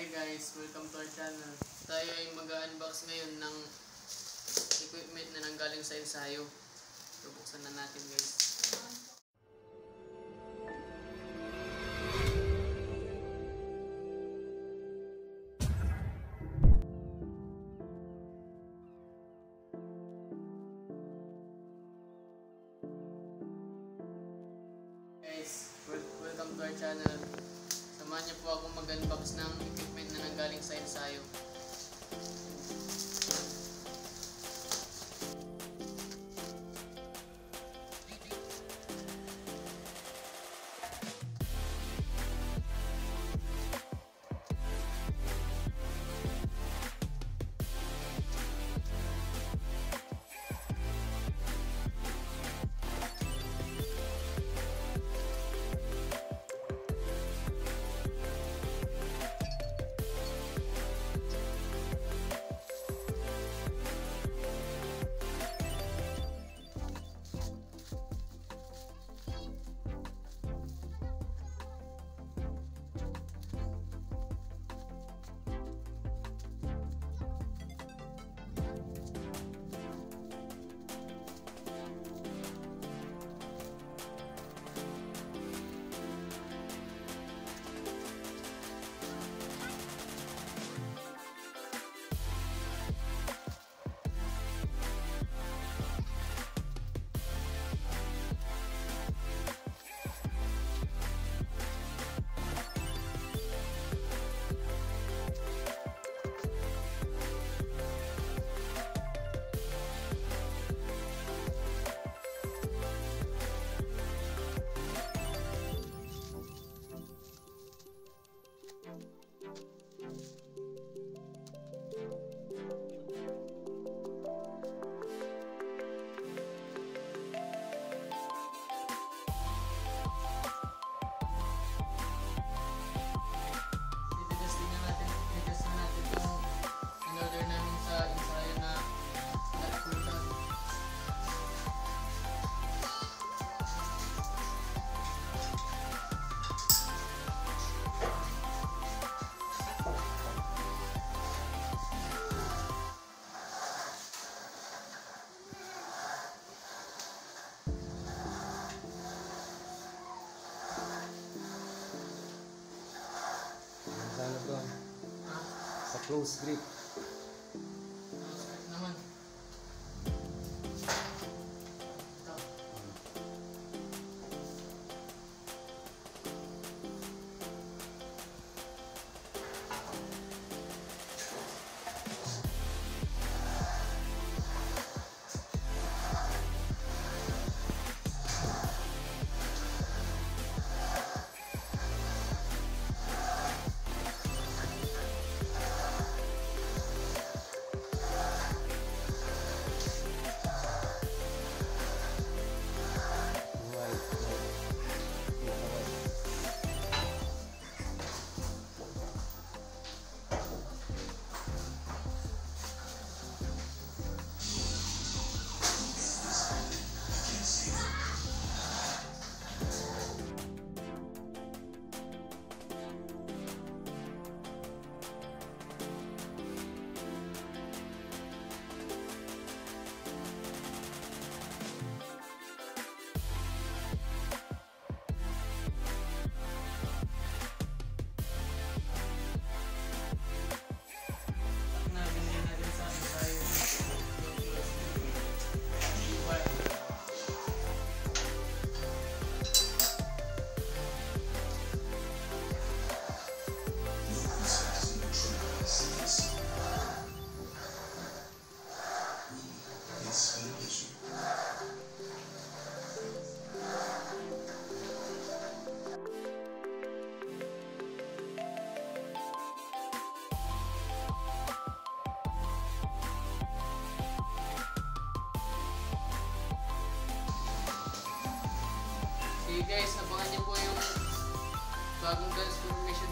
Hi guys, welcome to our channel. Tayo ay mag-unbox ngayon ng equipment na nanggaling sa ensayo. Bubuksan na natin guys. Guys, wel- welcome to our channel. Samahan niyo po ako mag-unbox ng equipment na nanggaling sa ensayo. Close grip. Guys, abangan niyo po yung bagong na gagawin